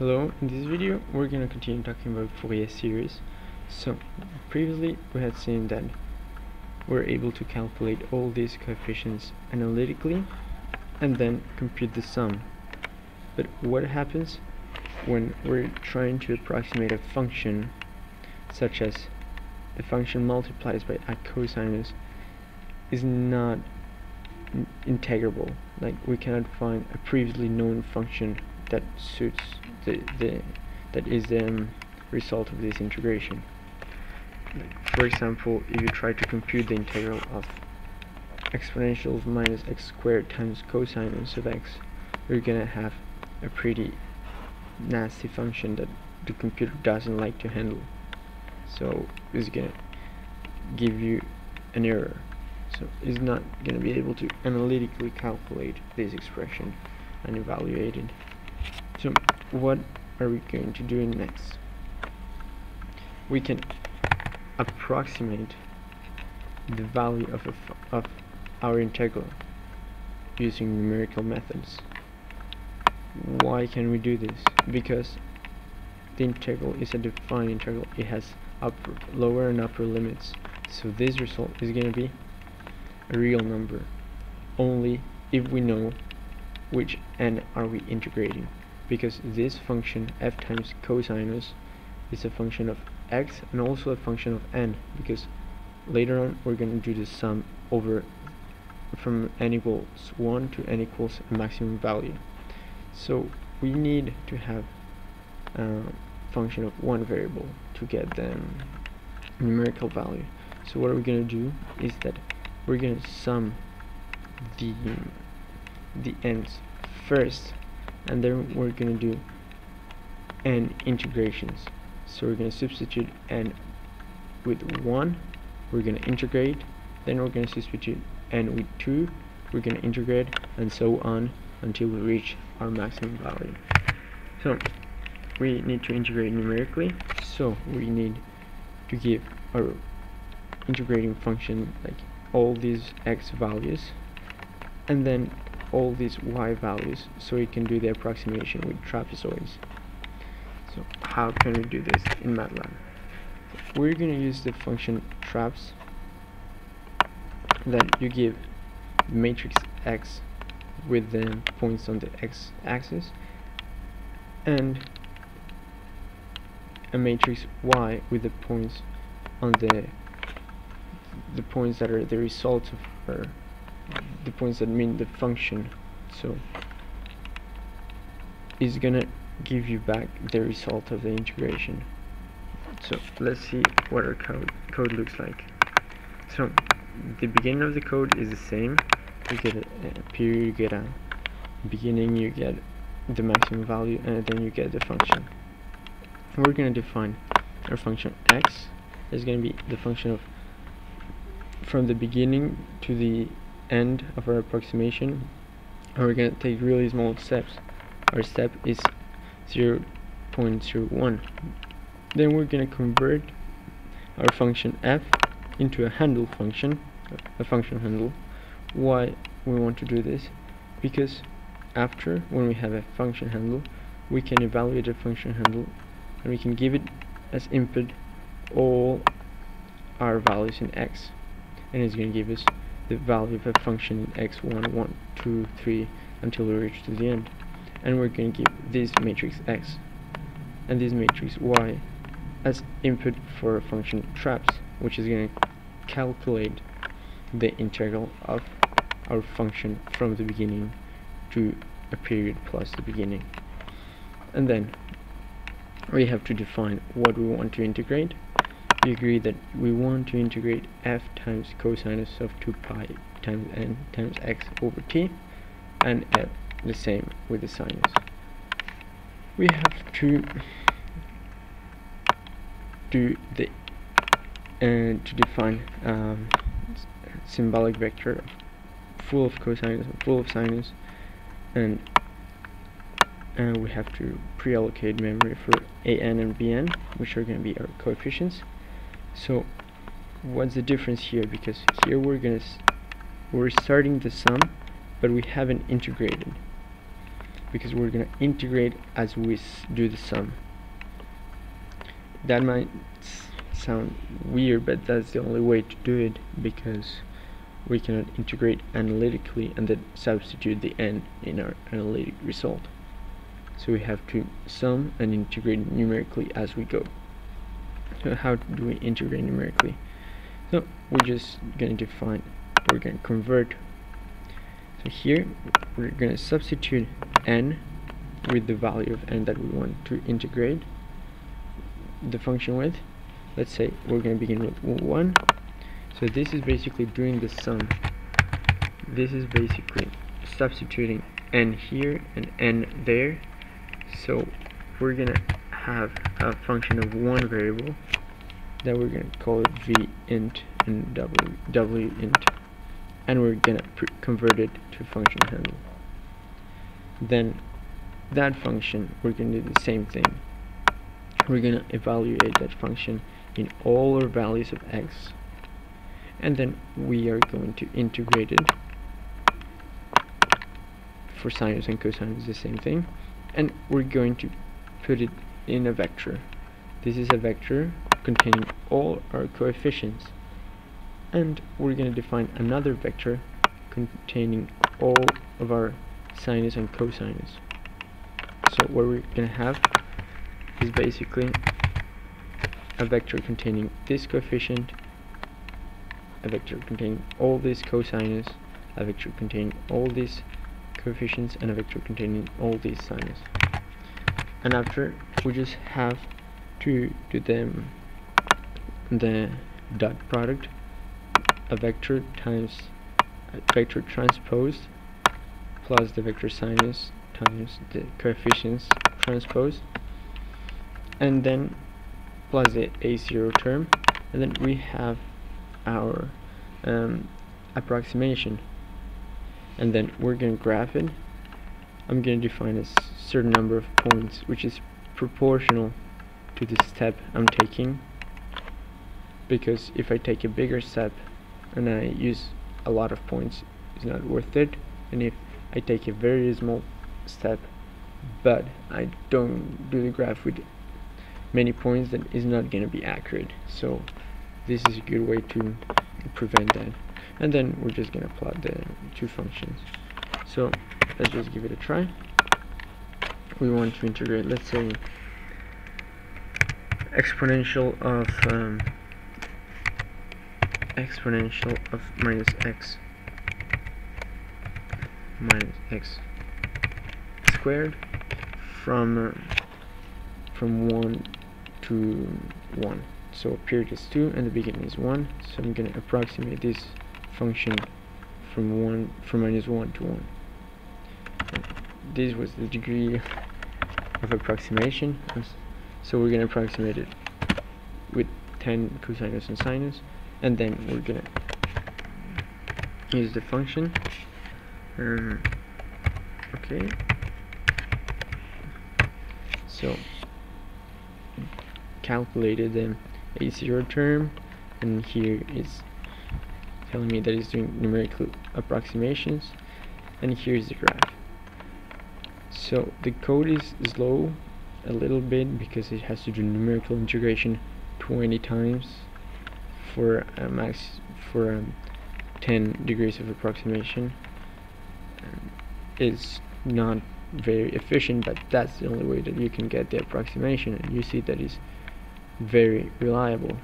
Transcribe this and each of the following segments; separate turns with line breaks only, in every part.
Hello, in this video we're going to continue talking about Fourier series. So, previously we had seen that we're able to calculate all these coefficients analytically and then compute the sum. But what happens when we're trying to approximate a function such as the function multiplies by a cosinus is not integrable like we cannot find a previously known function that suits the, the that is the um, result of this integration. For example if you try to compute the integral of exponential of minus x squared times cosinus of x you're gonna have a pretty nasty function that the computer doesn't like to handle. So it's gonna give you an error. So it's not going to be able to analytically calculate this expression and evaluate it so what are we going to do next? We can approximate the value of, of our integral using numerical methods. Why can we do this? Because the integral is a defined integral. It has upper lower and upper limits. So this result is going to be a real number. Only if we know which n are we integrating because this function f times cosinus is a function of x and also a function of n because later on we're going to do the sum over from n equals 1 to n equals maximum value. So we need to have a function of one variable to get the numerical value. So what are we're going to do is that we're going to sum the the ends first and then we're going to do n integrations. So we're going to substitute n with 1 we're going to integrate then we're going to substitute n with 2 we're going to integrate and so on until we reach our maximum value. So we need to integrate numerically so we need to give our integrating function like all these x values. And then all these y values so we can do the approximation with trapezoids. So how can we do this in MATLAB? We're going to use the function trapz that you give matrix x with the points on the x-axis and a matrix y with the points on the the points that are the result of or the points that mean the function. So is gonna give you back the result of the integration. So let's see what our code code looks like. So the beginning of the code is the same. You get a, a period you get a beginning you get the maximum value and then you get the function. We're going to define our function x. Is going to be the function of from the beginning to the end of our approximation and we're going to take really small steps. Our step is 0 0.01 then we're going to convert our function f into a handle function a function handle. Why we want to do this? Because after when we have a function handle we can evaluate a function handle and we can give it as input all our values in x. And it's going to give us the value of a function in x1 1 2 3 until we reach to the end. And we're going to give this matrix x and this matrix y as input for a function trapz which is going to calculate the integral of our function from the beginning to a period plus the beginning. And then we have to define what we want to integrate we agree that we want to integrate f times cosinus of 2 pi times n times x over t and f the same with the sinus. We have to do the uh, to define um, symbolic vector full of cosinus and full of sinus and and we have to pre-allocate memory for an and bn which are going to be our coefficients so what's the difference here? Because here we're gonna we're starting the sum but we haven't integrated. Because we're gonna integrate as we do the sum. That might sound weird but that's the only way to do it because we cannot integrate analytically and then substitute the n in our analytic result. So we have to sum and integrate numerically as we go how do we integrate numerically? So we're just going to define we're going to convert. So here we're going to substitute n with the value of n that we want to integrate the function with. Let's say we're going to begin with 1 so this is basically doing the sum. This is basically substituting n here and n there. So we're going to have a function of one variable that we're going to call it v int and w, w int and we're going to convert it to function handle. Then that function we're going to do the same thing. We're going to evaluate that function in all our values of x and then we are going to integrate it for sinus and cosine is the same thing and we're going to put it in a vector. This is a vector containing all our coefficients. And we're going to define another vector containing all of our sinus and cosinus so what we're going to have is basically a vector containing this coefficient, a vector containing all these cosinus, a vector containing all these coefficients, and a vector containing all these sinus. And after, we just have to do them. The dot product, a vector times a vector transpose plus the vector sinus times the coefficients transpose. And then plus the a0 term. And then we have our um, approximation. And then we're going to graph it. I'm going to define a certain number of points which is proportional to the step I'm taking. Because if I take a bigger step and I use a lot of points it's not worth it. And if I take a very small step but I don't do the graph with many points that is not going to be accurate. So this is a good way to prevent that. And then we're just going to plot the two functions. So let's just give it a try we want to integrate let's say exponential of um, exponential of minus x minus x squared from uh, from 1 to 1 so period is 2 and the beginning is 1 so I'm going to approximate this function from 1 from minus 1 to 1 this was the degree of approximation. So we're going to approximate it with 10 cosinus and sinus and then we're going to use the function. Um, okay. So calculated the a0 term and here is telling me that it's doing numerical approximations and here's the graph so the code is slow a little bit because it has to do numerical integration 20 times for a max for um, 10 degrees of approximation. Um, it's not very efficient but that's the only way that you can get the approximation. And you see that is very reliable.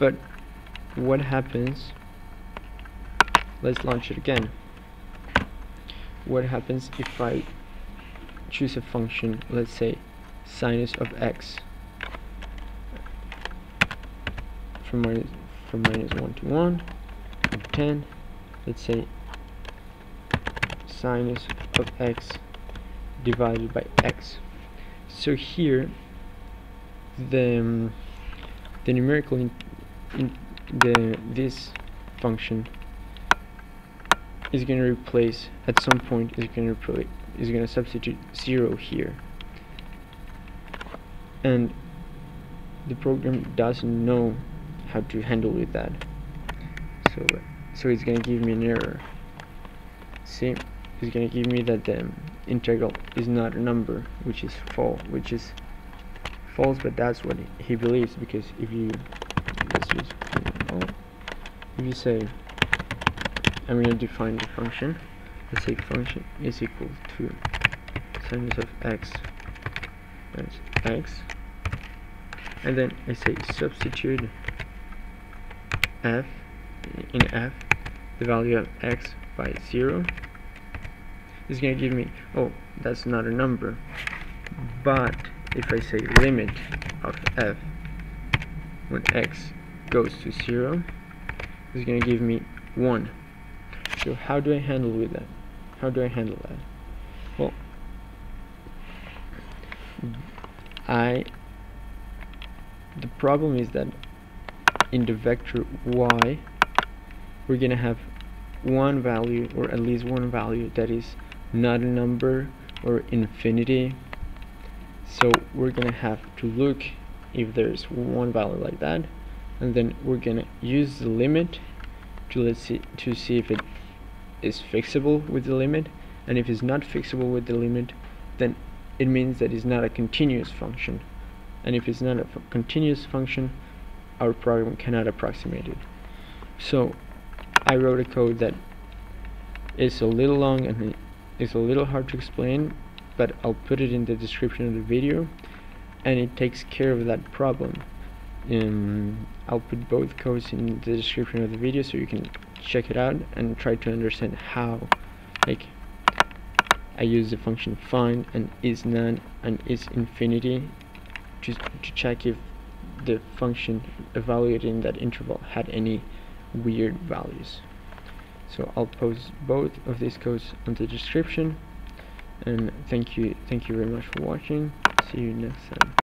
But what happens? Let's launch it again what happens if I choose a function let's say sinus of x from minus from minus 1 to 1 to 10 let's say sinus of x divided by x. So here the um, the numerical in, in the this function is going to replace at some point is going to is going to substitute zero here. And the program doesn't know how to handle with that. So so it's going to give me an error. See is going to give me that the integral is not a number which is false which is false but that's what he believes because if you let's if you say I'm going to define the function. Let's say function is equal to sinus of x that's x. And then I say substitute f in f the value of x by 0 is going to give me oh that's not a number. But if I say limit of f when x goes to 0 is going to give me 1 so how do I handle with that? How do I handle that? Well I the problem is that in the vector y we're gonna have one value or at least one value that is not a number or infinity. So we're gonna have to look if there's one value like that and then we're gonna use the limit to let's see to see if it is fixable with the limit and if it's not fixable with the limit then it means that it's not a continuous function. And if it's not a continuous function our program cannot approximate it. So I wrote a code that is a little long and it's a little hard to explain but I'll put it in the description of the video and it takes care of that problem. Um, I'll put both codes in the description of the video so you can check it out and try to understand how like I use the function find and isnan and is infinity to, to check if the function evaluating that interval had any weird values. So I'll post both of these codes on the description and thank you thank you very much for watching. See you next time